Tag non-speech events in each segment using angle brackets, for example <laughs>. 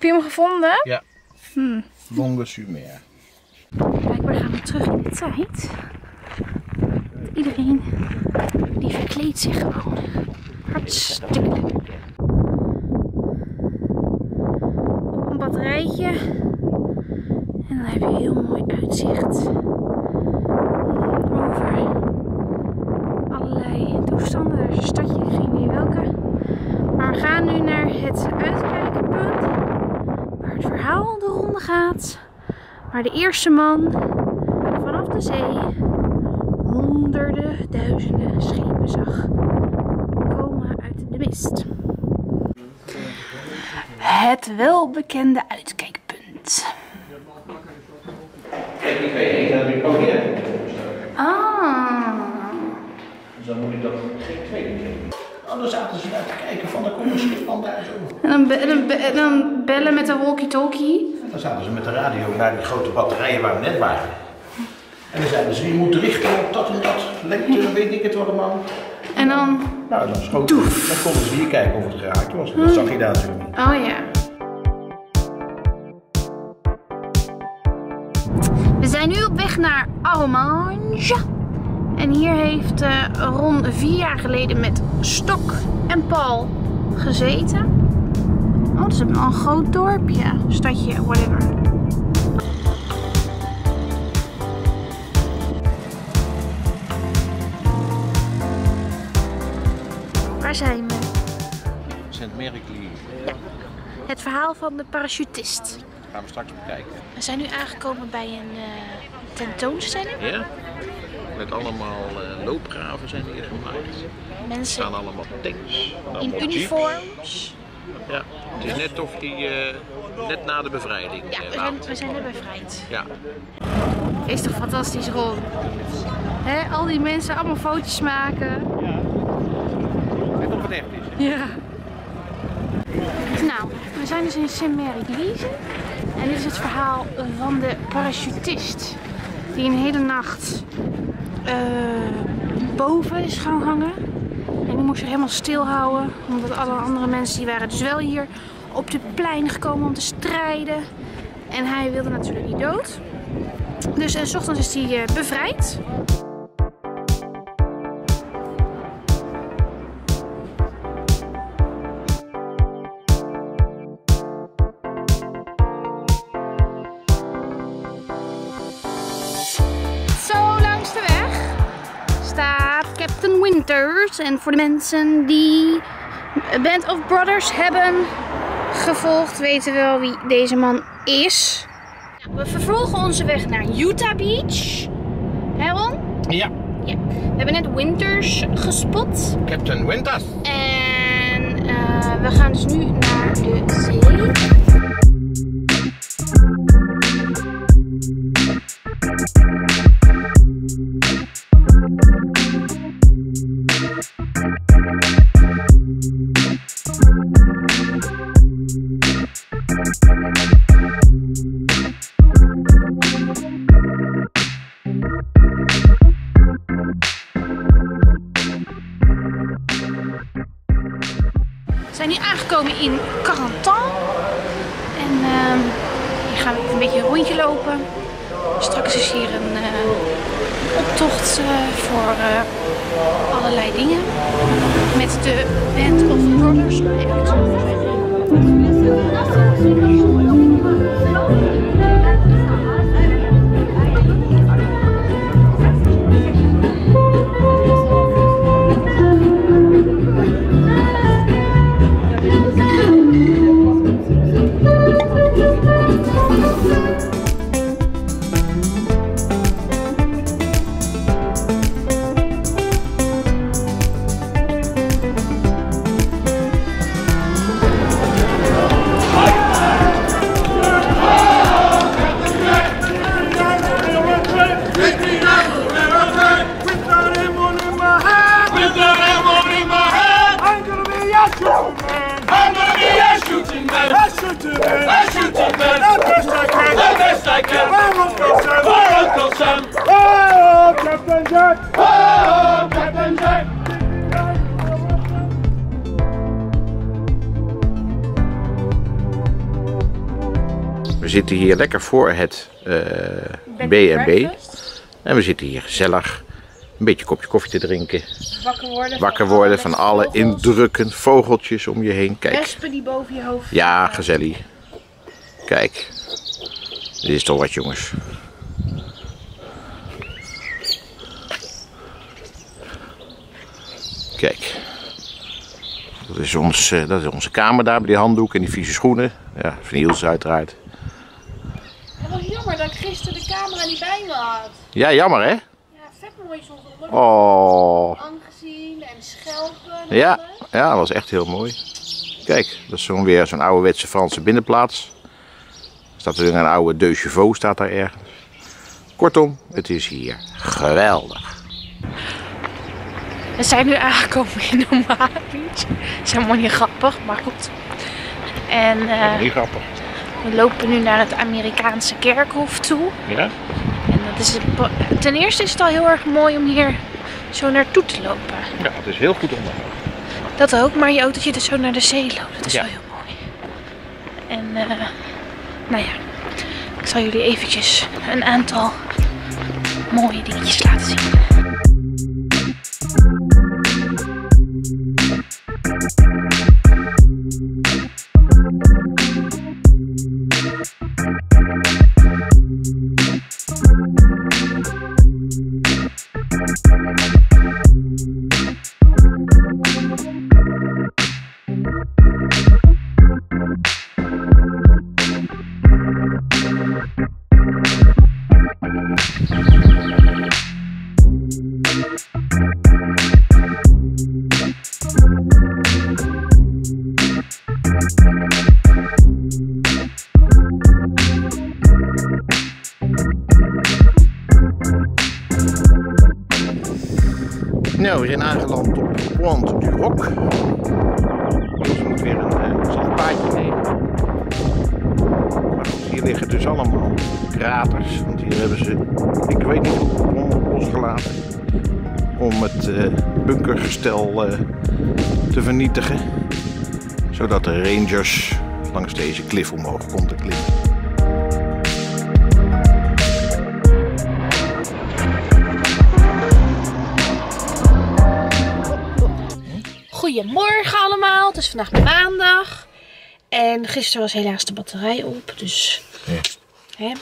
Kijk. Heb je hem gevonden? Ja. Hmm. Longue Sumer. Blijkbaar gaan we terug in de tijd. Iedereen die verkleedt zich gewoon. Hartstikke leuk. Op een batterijtje. En dan heb je heel mooi uitzicht. Over allerlei toestanden. Er is een stadje, geen idee welke. Maar we gaan nu naar het uitkijkpunt. Waar het verhaal de Waar de eerste man vanaf de zee honderden, duizenden schepen zag komen uit de mist. Het welbekende uitkijkpunt. Ah. Dus dan moet ik dat geen tweede keer. Oh, dan zaten ze naar te kijken van, dan komt een schipman daar zo. En dan, be- en dan, be- en dan bellen met de walkie-talkie. Dan zaten ze met de radio naar die grote batterijen waar we net waren. En dan zeiden ze, je moet richten op dat en dat, lengte, weet ik het allemaal. En dan. Nou, dan Dan konden ze hier kijken of het geraakt was. Dat zag je daar natuurlijk niet. Oh ja. We zijn nu op weg naar Armange. En hier heeft eh, Ron vier jaar geleden met Stok en Paul gezeten. Oh, dat is wel een groot dorpje, stadje, whatever. Waar zijn we? Sint Merikli. Het verhaal van de parachutist. Gaan we straks bekijken. We zijn nu aangekomen bij een eh, tentoonstelling. Ja? Met allemaal eh, loopgraven zijn hier gemaakt. Er Mensen staan allemaal tanks. in uniforms. Ja, het is net of die eh, net na de bevrijding Ja, eh, we zijn, we zijn er bevrijd. Ja, Is toch fantastisch, Ron? Hè, al die mensen allemaal foto's maken. net of het echt is. Ja. Nou, we zijn dus in Saint-Mary-Église. En dit is het verhaal van de parachutist. Die een hele nacht eh, boven is gaan hangen. Moest zich helemaal stilhouden. Omdat alle andere mensen die waren dus wel hier op de plein gekomen om te strijden. En hij wilde natuurlijk niet dood. Dus eh, s ochtends is hij eh, bevrijd. En voor de mensen die Band of Brothers hebben gevolgd, weten wel wie deze man is. We vervolgen onze weg naar Utah Beach. Hè Ron? Ja, Ja. We hebben net Winters gespot. Captain Winters. En eh, we gaan dus nu naar de zee. Zijn nu aangekomen in Carentan. En ehm, hier gaan we even een beetje een rondje lopen. Straks is hier een eh, optocht eh, voor eh, allerlei dingen. Met de Band of Brothers zitten hier lekker voor het eh, B&B. En we zitten hier gezellig. Een beetje kopje koffie te drinken. Wakker worden. Wakker worden van alle indrukken. Vogeltjes om je heen. Kijk. Wespen die boven je hoofd. Ja, gezellig. Kijk. Dit is toch wat jongens. Kijk. Dat is, ons, eh, dat is onze kamer daar, bij die handdoek en die vieze schoenen. Ja, van Niels uiteraard. Het was jammer dat ik gisteren de camera niet bij me had. Ja, jammer hè? Ja, vet mooi op Oh. aangezien en schelpen. en Ja, alles. ja, dat was echt heel mooi. Kijk, dat is zo'n weer zo'n ouderwetse Franse binnenplaats. Er staat er weer een oude Deux Chevaux staat daar ergens. Kortom, het is hier geweldig. We zijn nu aangekomen in Omaha Beach. Dat is helemaal niet grappig, maar goed. En eh, Niet grappig. We lopen nu naar het Amerikaanse kerkhof toe. Ja? En dat is het- ten eerste is het al heel erg mooi om hier zo naartoe te lopen. Ja, het is heel goed onderhouden. Dat ook, maar je autootje dus zo naar de zee loopt. Dat is Ja. wel heel mooi. En eh, nou ja, ik zal jullie eventjes een aantal mooie dingetjes laten zien. Eh, te vernietigen. Zodat de rangers langs deze klif omhoog konden klimmen. Goedemorgen allemaal, het is vandaag maandag. En gisteren was helaas de batterij op, dus... Hè.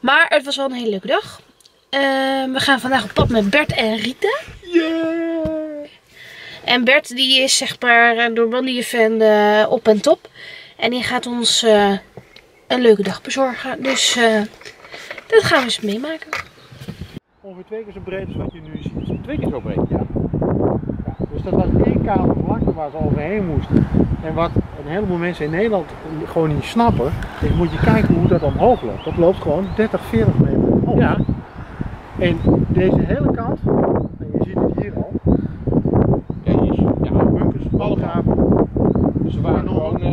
Maar het was wel een hele leuke dag. Ehm, we gaan vandaag op pad met Bert en Rita. En Bert die is zeg maar een Normandië fan eh, op en top. En die gaat ons eh, een leuke dag bezorgen. Dus eh, dat gaan we eens meemaken. Ongeveer twee keer zo breed als wat je nu ziet. Twee keer zo breed, ja. Dus dat was één kale vlakte waar ze overheen moesten. En wat een heleboel mensen in Nederland gewoon niet snappen, is moet je kijken hoe dat omhoog loopt. Dat loopt gewoon 30, 40 meter omhoog. Ja. En deze hele kant, en je ziet het hier al, Ja, hier is, ja, valgraven, Dus ze waren gewoon uh,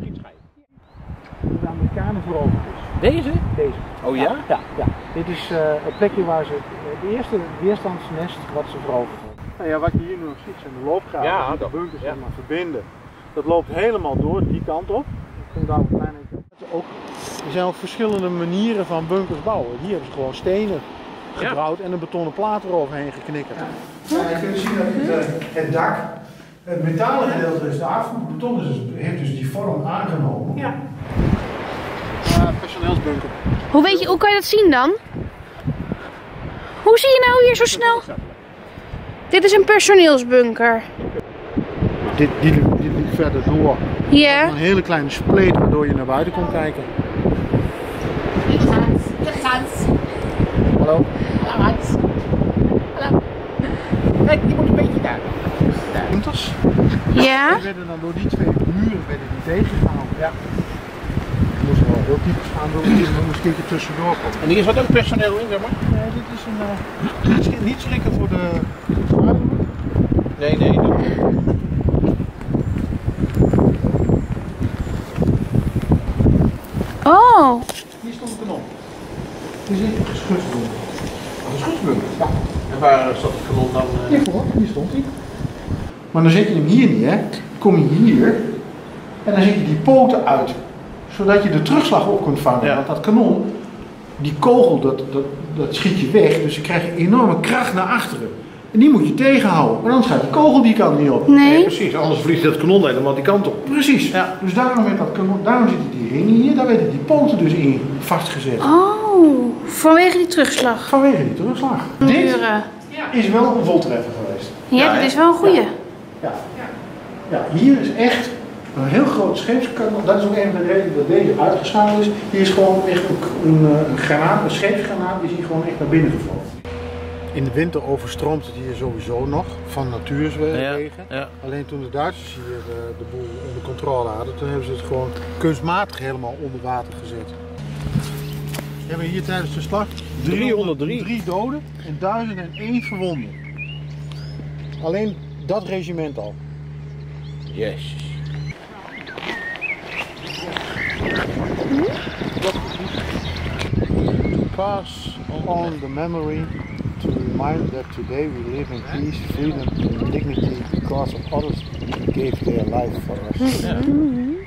gietscheiden. de Amerikanen veroverd is. Deze? Deze. Oh ja? Ja, ja. Dit is eh, het plekje waar ze, het eerste weerstandsnest wat ze veroverd hebben. Nou ja, wat je hier nu nog ziet zijn de loopgraven Ja, die de dat- bunkers ja. helemaal verbinden. Dat loopt helemaal door die kant op. Ik kom daar een klein. Ook, er zijn ook verschillende manieren van bunkers bouwen. Hier hebben ze gewoon stenen gebouwd en een betonnen plaat eroverheen geknikkerd. Ja, je kunt zien dat het, het dak, het metalen gedeelte is af, het beton is, heeft dus die vorm aangenomen. Ja. personeelsbunker. Hoe, weet je, hoe kan je dat zien dan? Hoe zie je nou hier zo snel? Dit is een personeelsbunker. Dit, die, liep verder door. Ja. Een hele kleine spleet waardoor je naar buiten kon kijken. Hallo? Kijk, die moet een beetje daar. Ja. Die werden dan door die twee muren werden die tegengehouden. Ja. Je moest wel heel diep gaan door, je moest een keertje tussendoor komen. En hier zat ook personeel in, zeg maar? Nee, dit is een, eh, niet schri- niet schrikken voor de. Nee, nee. dat- Oh. Hier stond een kanon. Hier zit een geschutsbunker. Een schutsbunker. Ja. En waar zat het kanon dan? eh? Hiervoor, hier stond hij. Maar dan zet je hem hier neer, dan kom je hier en dan zet je die poten uit zodat je de terugslag op kunt vangen. Ja. Want dat kanon, die kogel, dat, dat, dat schiet je weg. Dus je krijgt een enorme kracht naar achteren. En die moet je tegenhouden. Want anders gaat die kogel die kant niet op. Nee. precies. Anders vliegt dat kanon helemaal die kant op. Precies. Ja. Dus daarom, werd dat kanon, daarom zitten die ringen hier. Daar werden die poten dus in vastgezet. Oh, vanwege die terugslag. Vanwege die terugslag. Dit is wel een voltreffer geweest. Ja, Ja, dat is wel een goeie. Ja. Ja, hier is echt een heel groot scheepskanon. Dat is ook een van de redenen dat deze uitgeschakeld is. Hier is gewoon echt een, een, een granaat, een scheepsgranaat, is hier gewoon echt naar binnen gevallen. In de winter overstroomt het hier sowieso nog van natuurwegen. ja. Alleen toen de Duitsers hier eh, de boel onder controle hadden, toen hebben ze het gewoon kunstmatig helemaal onder water gezet. We hebben hier tijdens de slag 303 doden en 1001 verwonden. Alleen dat regiment al. Yes. pass on the memory to remind that today we live in peace, freedom, and dignity because of others who gave their life for us. Waking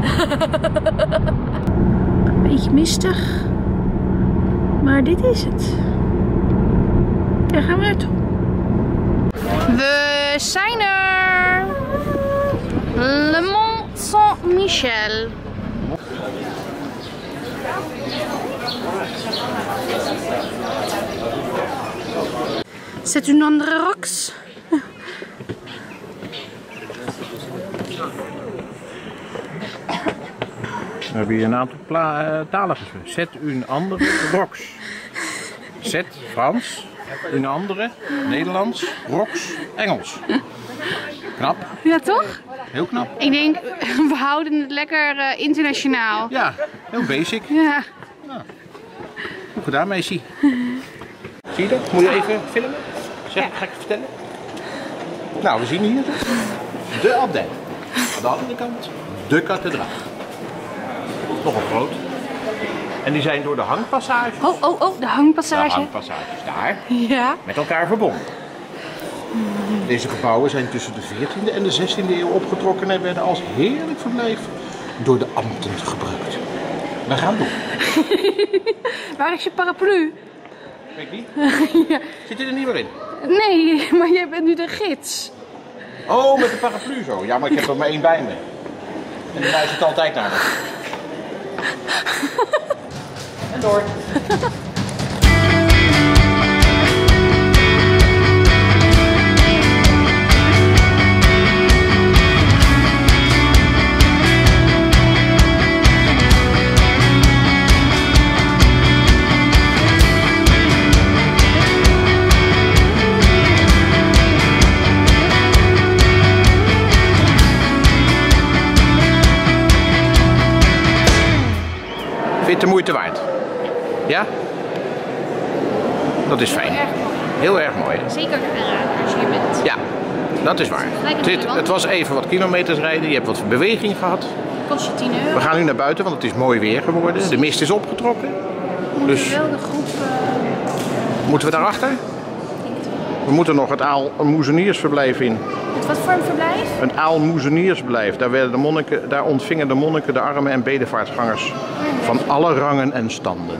2. <laughs> Beetje mistig. Maar dit is het. Daar gaan we naartoe. We zijn er. Le Mont Saint-Michel. C'est une andere rox. We hebben hier een aantal eh, talen. Zet een andere rox. Zet Frans, een andere Nederlands, rox, Engels. Knap, Ja, toch? heel knap. Ik denk, <laughs> we houden het lekker eh, internationaal. Ja, heel basic. Ja. Goed gedaan, Messi. Zie je dat? Moet je even filmen? Zeg, ga ik je vertellen? Nou, we zien hier de abdij. Aan de andere kant de kathedraal. Nogal groot. En die zijn door de hangpassage, Oh, oh, oh, de de hangpassage. hangpassages daar, Ja. met elkaar verbonden. Deze gebouwen zijn tussen de 14e en de 16e eeuw opgetrokken en werden als heerlijk verblijf door de ambten gebruikt. We gaan door. <laughs> Waar is je paraplu? Weet ik <laughs> niet. Zit je er niet meer in? Nee, <laughs> maar jij bent nu de gids. Oh, met de paraplu zo. Ja, maar ik heb er maar één bij me. En die luistert altijd naar me. En <laughs> je het de moeite waard? Ja? Dat is fijn. Erg mooi. Heel erg mooi. Zeker aanraden als je hier bent. Ja, dat is waar. Een Dit, het was even wat kilometers rijden. Je hebt wat beweging gehad. Kost je 10 euro. We gaan nu naar buiten, want het is mooi weer geworden. De mist is opgetrokken. Dus Wel de groep. eh, moeten we daarachter? We moeten nog het aalmoezeniersverblijf in. met wat voor een verblijf? Een aalmoezeniersverblijf. Daar, werden de monniken, daar ontvingen de monniken de armen en bedevaartgangers van alle rangen en standen.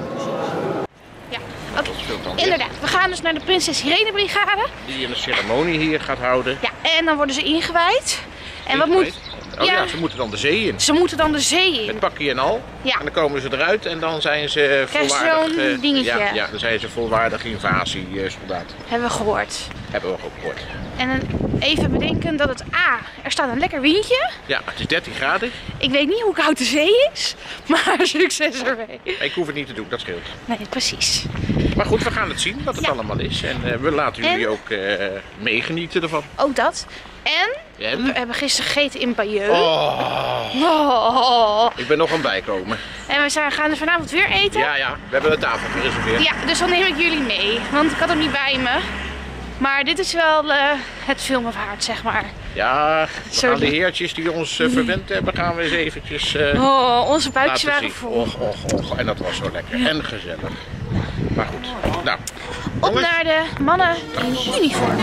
Ja, oké. Inderdaad. We gaan dus naar de Prinses Irene Brigade. Die een ceremonie hier gaat houden. Ja, en dan worden ze ingewijd. En wat moet, Oh ja. Ja. ze moeten dan de zee in. Ze moeten dan de zee in. Met pakje en al. Ja. En dan komen ze eruit en dan zijn ze je volwaardig... zo'n eh, dingetje. Ja, ja, dan zijn ze volwaardig invasiesoldaat. Hebben we gehoord. Hebben we ook gehoord. En dan even bedenken dat het A, er staat een lekker windje. Ja, het is 13 graden. Ik weet niet hoe koud de zee is, <laughs> maar <laughs> succes ermee. Ik hoef het niet te doen, dat scheelt. Nee, precies. Maar goed, we gaan het zien wat het Ja. allemaal is. En eh, we laten jullie En? ook eh, meegenieten ervan. Ook dat. En En? we hebben gisteren gegeten in Bayeux. Oh, Oh. ik ben nog aan het bijkomen. En we zijn, gaan er vanavond weer eten. Ja, ja, we hebben een tafel gereserveerd. Ja, dus dan neem ik jullie mee. Want ik had hem niet bij me. Maar dit is wel eh, het waard, zeg maar. Ja, we gaan de heertjes die ons eh, verwend hebben, gaan we eens eventjes eh, Oh, onze buikjes waren vol. Och, och, och. En dat was zo lekker en gezellig. Maar goed, nou. Op jongens. naar de mannen in uniform.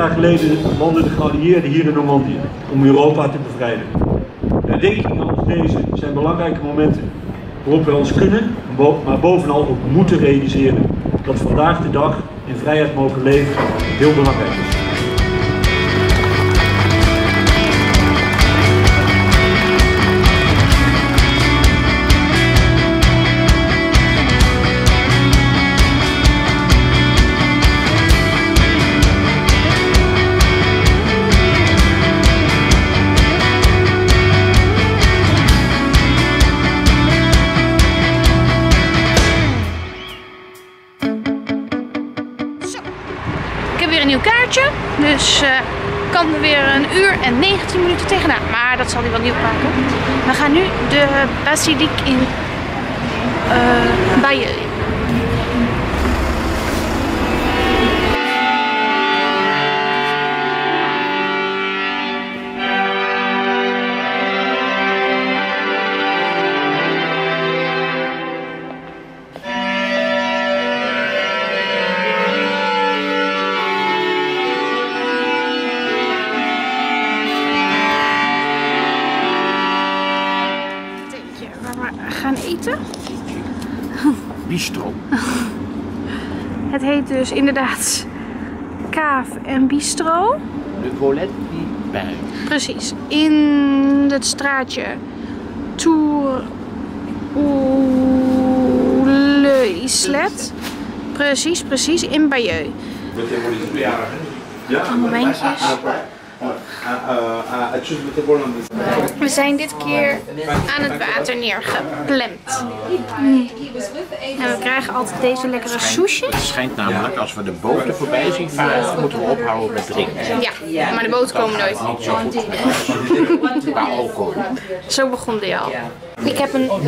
Jaar geleden landden de geallieerden hier in Normandië om Europa te bevrijden. Herdenkingen als deze zijn belangrijke momenten waarop we ons kunnen, maar bovenal ook moeten realiseren dat vandaag de dag in vrijheid mogen leven heel belangrijk is. Er weer een uur en 19 minuten tegenaan. Maar dat zal hij wel nieuw maken. We gaan nu de basiliek in eh Bayeux. Dus inderdaad Kaaf en Bistro. De Colette die bij. Precies. In het straatje Tour Le Islet. Precies, precies. In Bayeux. Momentjes. We zijn dit keer aan het water neergeplemd. En we krijgen altijd deze lekkere soesjes. Het schijnt namelijk, als we de boten voorbij zien varen, moeten we ophouden met drinken. Ja, maar de boten komen nooit. Niet zo goed <laughs> qua alcohol. Zo begon die al. Ik heb een pois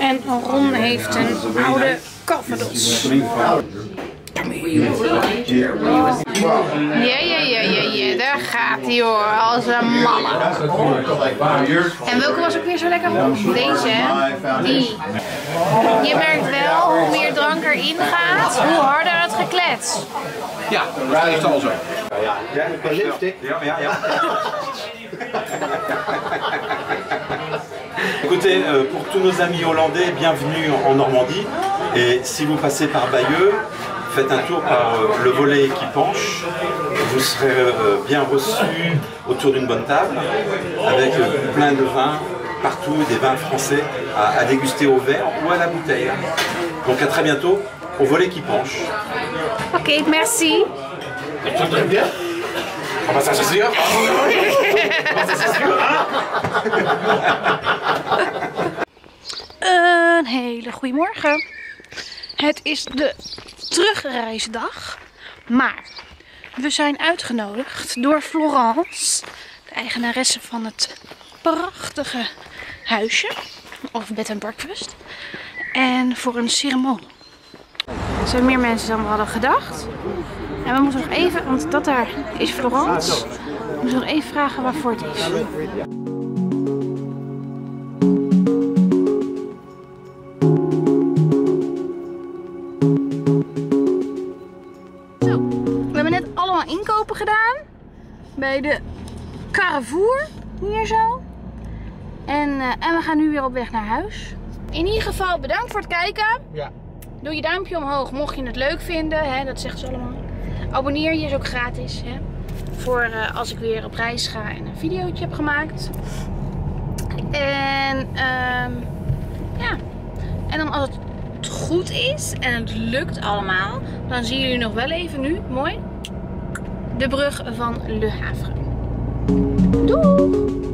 en Ron heeft een oude calvados. Ja, ja, ja, ja, ja, daar gaat hij hoor, als een malle. En welke was ook weer zo lekker? Deze, hè? Die. Je merkt wel, hoe meer drank erin gaat, hoe harder het geklets. Ja, dat is meestal zo. <laughs> Écoutez, euh, pour tous nos amis hollandais, bienvenue en Normandie. Et si vous passez par Bayeux, faites un tour par euh, le volet qui penche. Vous serez euh, bien reçus autour d'une bonne table avec euh, plein de vins partout, des vins français à, à déguster au verre ou à la bouteille. Donc à très bientôt au volet qui penche. Oké, merci. Ah bah ça c'est sûr <laughs> Een hele goede morgen. Het is de terugreisdag. Maar we zijn uitgenodigd door Florence, de eigenaresse van het prachtige huisje. Of bed and breakfast. En voor een ceremonie. Er zijn meer mensen dan we hadden gedacht. En we moeten nog even, want dat daar is Florence. We moeten nog even vragen waarvoor het is. Bij de Carrefour. Hier zo. En, eh, en we gaan nu weer op weg naar huis. In ieder geval bedankt voor het kijken. Ja. Doe je duimpje omhoog mocht je het leuk vinden. Hè? Dat zegt ze allemaal. Abonneer je is ook gratis. Hè? Voor eh, als ik weer op reis ga en een videootje heb gemaakt. En ehm, ja. En dan als het goed is en het lukt allemaal. Dan zien jullie nog wel even nu. Mooi. De brug van Le Havre. Doei!